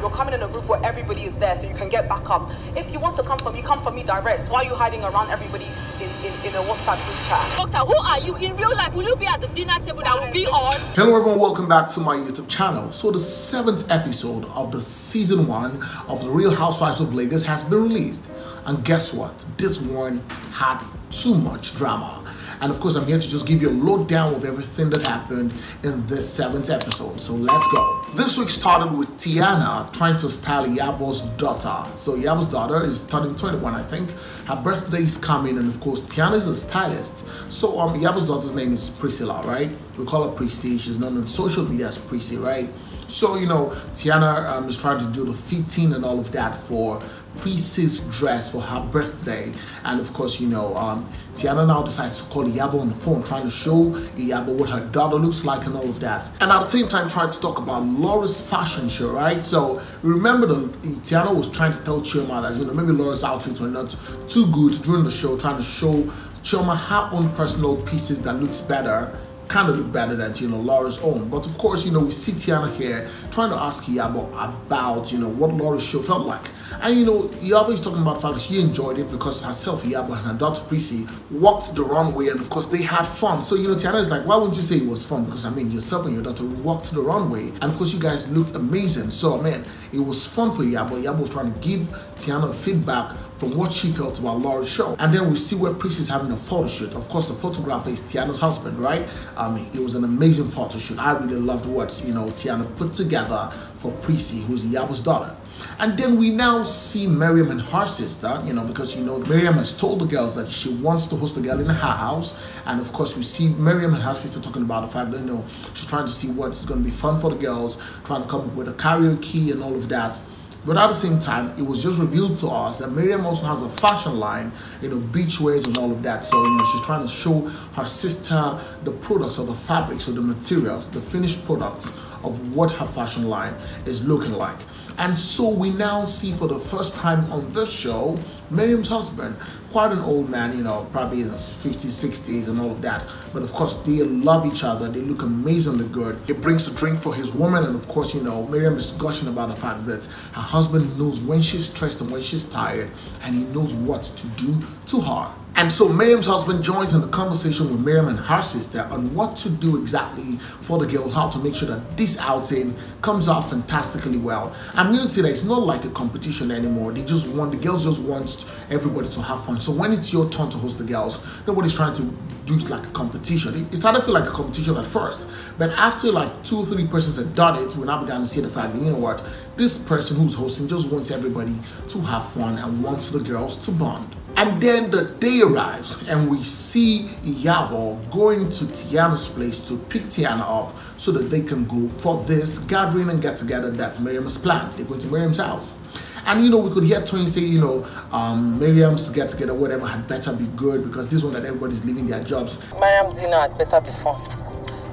you're coming in a group where everybody is there so you can get back up. If you want to come for me, come for me direct. Why are you hiding around everybody in, in, in a WhatsApp group chat? Doctor, who are you in real life? Will you be at the dinner table that will be on? Hello everyone, welcome back to my YouTube channel. So the seventh episode of the season one of The Real Housewives of Lagos has been released. And guess what? This one had too much drama. And of course, I'm here to just give you a lowdown of everything that happened in this seventh episode. So let's go. This week started with Tiannah trying to style Yabo's daughter. So Yabo's daughter is turning 21, I think. Her birthday is coming, and of course, Tiannah is a stylist. So um, Iyabo's daughter's name is Priscilla, right? We call her Prissy. She's known on social media as Prissy, right? So, you know, Tiannah um, is trying to do the fitting and all of that for Prissy's dress for her birthday. And of course, you know, um, Tiannah now decides to call Iyabo on the phone, trying to show Iyabo what her daughter looks like and all of that. And at the same time, trying to talk about Laura's fashion show, right? So remember, the Tiannah was trying to tell Chioma that, you know, maybe Laura's outfits were not too good during the show, trying to show Chioma her own personal pieces that looks better kind of look better than you know Laura's own. But of course, you know we see Tiannah here trying to ask Yabo about you know what Laura's show felt like, and you know Yabo is talking about the fact that she enjoyed it because herself, Yabo, and her daughter Prissy walked the runway, and of course they had fun. So you know Tiannah is like, why wouldn't you say it was fun? Because I mean yourself and your daughter walked the runway, and of course you guys looked amazing. So man, it was fun for Yabo. Yabo was trying to give Tiannah feedback from what she felt about Laura's show. And then we see where Prissy is having a photo shoot. Of course, the photographer is Tiannah's husband, right? I mean, it was an amazing photo shoot. I really loved what, you know, Tiannah put together for Prissy, who's Iyabo's daughter. And then we now see Miriam and her sister, you know, because, you know, Miriam has told the girls that she wants to host a girl in her house. And of course, we see Miriam and her sister talking about the fact that, you know, she's trying to see what's going to be fun for the girls, trying to come up with a karaoke and all of that. But at the same time, it was just revealed to us that Miriam also has a fashion line, you know, beach wears and all of that. So, you know, she's trying to show her sister the products or the fabrics or the materials, the finished products of what her fashion line is looking like. And so we now see for the first time on this show, Miriam's husband, quite an old man, you know, probably in his 50s, 60s and all of that. But of course, they love each other. They look amazingly good. He brings a drink for his woman. And of course, you know, Miriam is gushing about the fact that her husband knows when she's stressed and when she's tired. And he knows what to do to her. And so Miriam's husband joins in the conversation with Miriam and her sister on what to do exactly for the girls, how to make sure that this outing comes out fantastically well. I'm going to say that it's not like a competition anymore. They just want, the girls just want everybody to have fun. So when it's your turn to host the girls, nobody's trying to do it like a competition. It started to feel like a competition at first. But after like two or three persons had done it, we now began to see the fact that, you know what, this person who's hosting just wants everybody to have fun and wants the girls to bond. And then the day arrives and we see Iyabo going to Tiannah's place to pick Tiannah up so that they can go for this gathering and get together that Miriam has planned. They're going to Miriam's house. And you know, we could hear Tony say, you know, um, Miriam's get together, whatever, had better be good because this one that everybody's leaving their jobs. Miriam's dinner had better be fun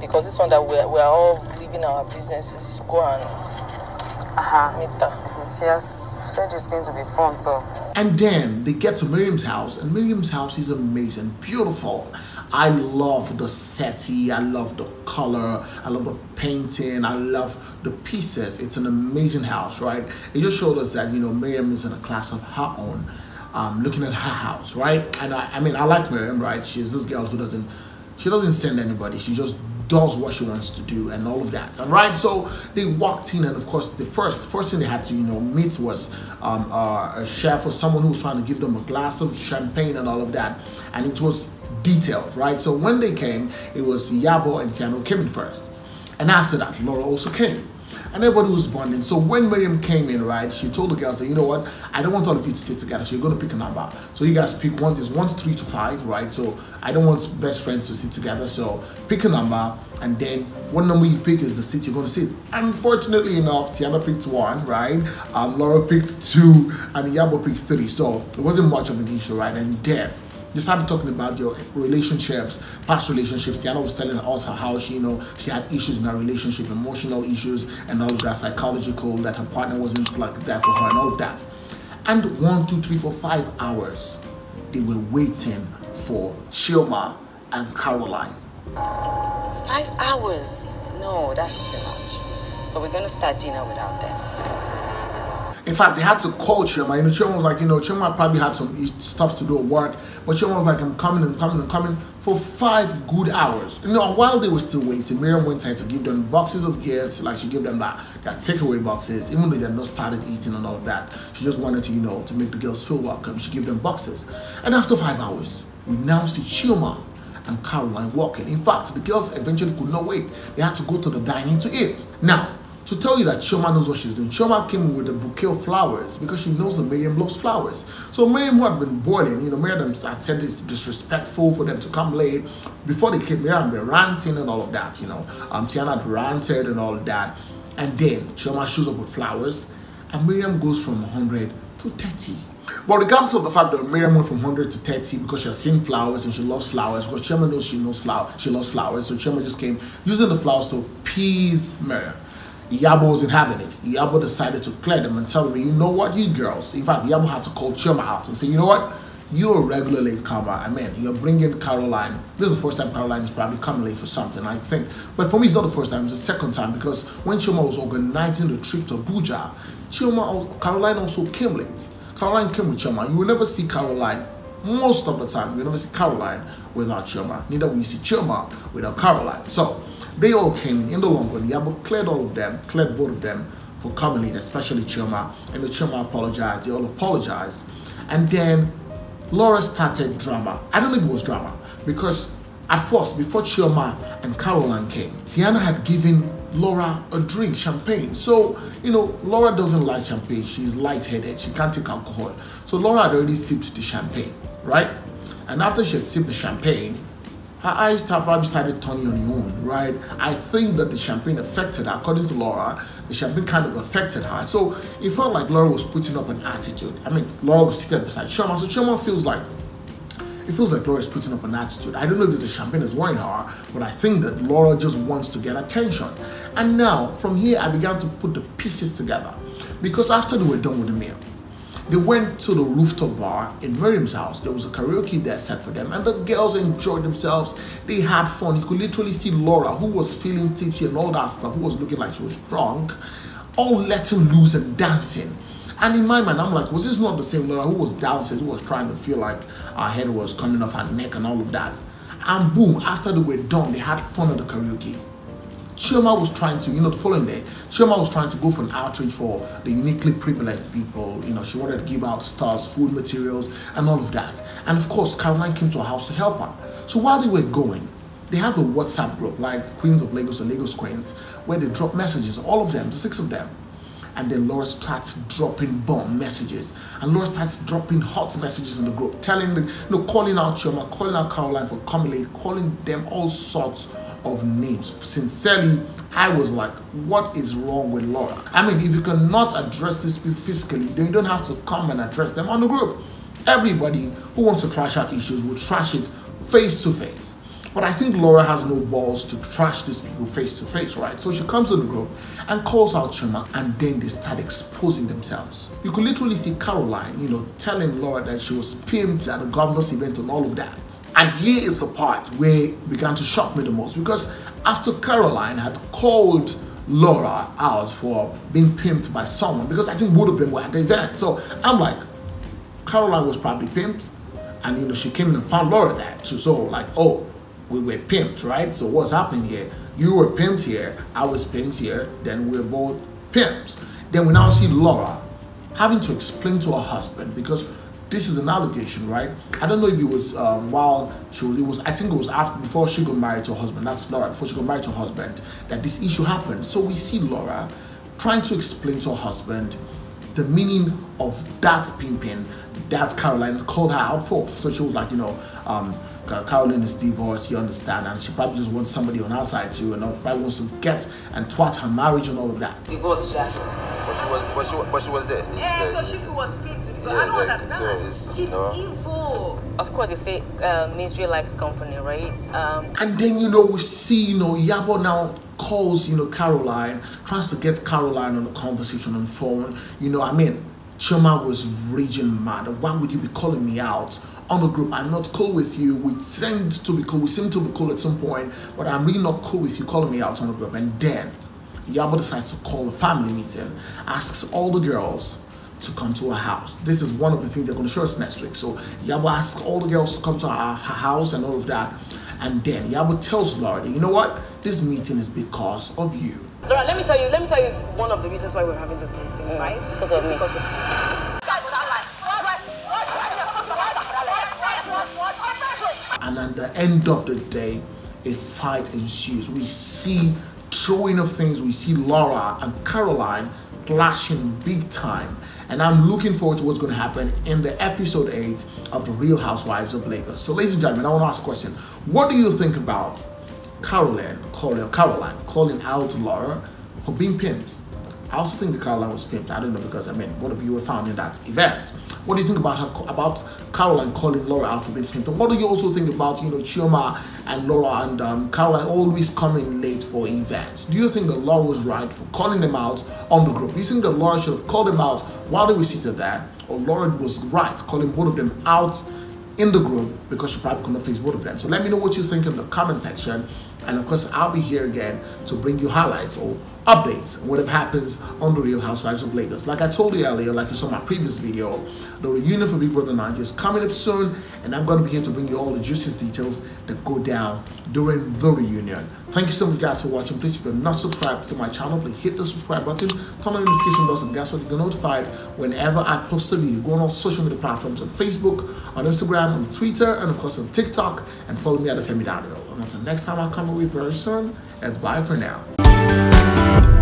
because this one that we're, we're all leaving our businesses to go and uh-huh. meet her. She has said it's going to be fun, so. And then they get to Miriam's house, and Miriam's house is amazing, beautiful. I love the setting, I love the color, I love the painting, I love the pieces. It's an amazing house, right? It just showed us that, you know, Miriam is in a class of her own, um, looking at her house, right? And I, I mean, I like Miriam, right? She's this girl who doesn't, she doesn't send anybody. She just does what she wants to do and all of that all right? So they walked in and of course the first first thing they had to you know meet was um, uh, a chef or someone who was trying to give them a glass of champagne and all of that and it was detailed right? So when they came it was yabo and Tiannah came in first. And after that Laura also came and everybody was bonding. So when Miriam came in, right, she told the girls you know what, I don't want all of you to sit together, so you're going to pick a number. So you guys pick one, this one, three to five, right? So I don't want best friends to sit together, so pick a number, and then what number you pick is the seat you're going to sit. Unfortunately enough, Tiannah picked one, right? Um, Laura picked two, and Yabo picked three, so it wasn't much of an issue, right? And then they started talking about your relationships, past relationships. Tiannah was telling us how she, you know, she had issues in her relationship, emotional issues, and all of that, psychological, that her partner wasn't like there for her, and all of that. And one, two, three, four, five hours, they were waiting for Chioma and Caroline. Five hours? No, that's too much. So we're gonna start dinner without them. In fact, they had to call Chioma. You know, Chioma was like, you know, Chioma probably had some stuff to do at work, but Chioma was like, I'm coming and coming and coming for five good hours. You know, while they were still waiting, Miriam went ahead to give them boxes of gifts, like she gave them that, that takeaway boxes, even though they had not started eating and all of that. She just wanted to, you know, to make the girls feel welcome. She gave them boxes. And after five hours, we now see Chioma and Caroline walking. In fact, the girls eventually could not wait. They had to go to the dining to eat. Now, to tell you that Chioma knows what she's doing, Chioma came with a bouquet of flowers because she knows that Miriam loves flowers. So Miriam, who had been boiling, you know, Miriam had said it's disrespectful for them to come late. Before they came, Miriam had ranting and all of that, you know. Um, Tiannah had ranted and all that. And then Chioma shows up with flowers and Miriam goes from 100 to 30. But regardless of the fact that Miriam went from 100 to 30 because she has seen flowers and she loves flowers, because Chioma knows she knows flower, she loves flowers, so Chioma just came using the flowers to appease Miriam. Yabo wasn't having it. Yabo decided to clear them and tell them, you know what, you girls. In fact, Yabo had to call Chioma out and say, you know what, you're a regular late comer. I mean, you're bringing Caroline. This is the first time Caroline is probably coming late for something, I think. But for me, it's not the first time. It's the second time because when Chioma was organizing the trip to Abuja, Chioma, Caroline also came late. Caroline came with Chioma. You will never see Caroline most of the time. You will never see Caroline without Chioma. Neither will you see Chioma without Caroline. So they all came in the long run. Yabo cleared all of them, cleared both of them for late, especially Chioma. And the Chioma apologized. They all apologized. And then Laura started drama. I don't know if it was drama because at first, before Chioma and Caroline came, Tiannah had given Laura a drink, champagne. So, you know, Laura doesn't like champagne. She's lightheaded. She can't take alcohol. So Laura had already sipped the champagne, right? And after she had sipped the champagne, her eyes probably started turning on her own, right? I think that the champagne affected her. According to Laura, the champagne kind of affected her. So it felt like Laura was putting up an attitude. I mean, Laura was seated beside Chioma, so Chioma feels like it feels like Laura is putting up an attitude. I don't know if it's the champagne that's worrying her, but I think that Laura just wants to get attention. And now, from here, I began to put the pieces together. Because after they were done with the meal, they went to the rooftop bar in Miriam's house. There was a karaoke there set for them, and the girls enjoyed themselves. They had fun. You could literally see Laura, who was feeling tipsy and all that stuff, who was looking like she was drunk, all letting loose and dancing. And in my mind, I'm like, was this not the same Laura who was downstairs, who was trying to feel like her head was coming off her neck and all of that? And boom, after they were done, they had fun at the karaoke. Chioma was trying to, you know, the following day, Chioma was trying to go for an outreach for the uniquely privileged people. You know, she wanted to give out stars, food materials, and all of that. And of course, Caroline came to her house to help her. So while they were going, they have a WhatsApp group like Queens of Lagos or Lagos Queens, where they drop messages, all of them, the six of them. And then Laura starts dropping bomb messages. And Laura starts dropping hot messages in the group, telling them, you know, calling out Chioma, calling out Caroline for coming late, calling them all sorts of names. Sincerely, I was like, what is wrong with Laura? I mean, if you cannot address these people physically, then you don't have to come and address them on the group. Everybody who wants to trash out issues will trash it face to face. But I think Laura has no balls to trash these people face to face, right? So she comes to the group and calls out Chioma, and then they start exposing themselves. You could literally see Caroline, you know, telling Laura that she was pimped at the governor's event and all of that. And here is the part where it began to shock me the most because after Caroline had called Laura out for being pimped by someone, because I think both of them were at the event. So I'm like, Caroline was probably pimped, and you know, she came and found Laura there too. So like, oh, we were pimped, right? So what's happening here? You were pimped here, I was pimped here, then we're both pimped. Then we now see Laura having to explain to her husband because this is an allegation, right? I don't know if it was um, while she was, it was, I think it was after, before she got married to her husband, that's Laura, before she got married to her husband, that this issue happened. So we see Laura trying to explain to her husband the meaning of that pimping that Caroline called her out for. So she was like, you know, um, Caroline is divorced, you understand, and she probably just wants somebody on her side too, and probably wants to get and twat her marriage and all of that. Divorce, Jack. But she was, but she, was- but she was there. Yeah, so she too was picked to the Yeah, I don't like, understand. so She's you know. evil. Of course, they say uh, misery likes company, right? Um, And then, you know, we see, you know, Yabo now calls, you know, Caroline, tries to get Caroline on a conversation on phone. You know, I mean, Chioma was raging mad. Why would you be calling me out on the group? I'm not cool with you. We seemed to be cool. We seem to be cool at some point, but I'm really not cool with you calling me out on the group. And then Yabo decides to call a family meeting, asks all the girls to come to her house. This is one of the things they're going to show us next week. So Yabo asks all the girls to come to her, her house and all of that. And then Yabo tells Laura, that, you know what? This meeting is because of you. Laura, let me tell you, let me tell you one of the reasons why we're having this meeting, right? Because of It's me. because of and at the end of the day, a fight ensues. We see throwing of things. We see Laura and Caroline clashing big time. And I'm looking forward to what's going to happen in the episode 8 of The Real Housewives of Lagos. So, ladies and gentlemen, I want to ask a question. What do you think about Caroline calling, Caroline calling out Laura for being pimped? I also think the Caroline was pimped. I don't know because I mean, one of you were found in that event. What do you think about her about Caroline calling Laura out for being pimped? And what do you also think about you know Chioma and Laura and um, Caroline always coming late for events? Do you think that Laura was right for calling them out on the group? Do you think that Laura should have called them out while they were seated there, or Laura was right calling both of them out in the group because she probably couldn't face both of them? So let me know what you think in the comment section. And of course, I'll be here again to bring you highlights or updates on whatever happens on the Real Housewives of Lagos. Like I told you earlier, like you saw my previous video, the reunion for Big Brother 9 is coming up soon, and I'm going to be here to bring you all the juiciest details that go down during the reunion. Thank you so much, guys, for watching. Please, if you're not subscribed to my channel, please hit the subscribe button, turn on the notification bell, and guess what? You get notified whenever I post a video. Go on all social media platforms on Facebook, on Instagram, on Twitter, and of course on TikTok, and follow me at the Femi Daniel. And until next time, I'll come away very soon. It's bye for now.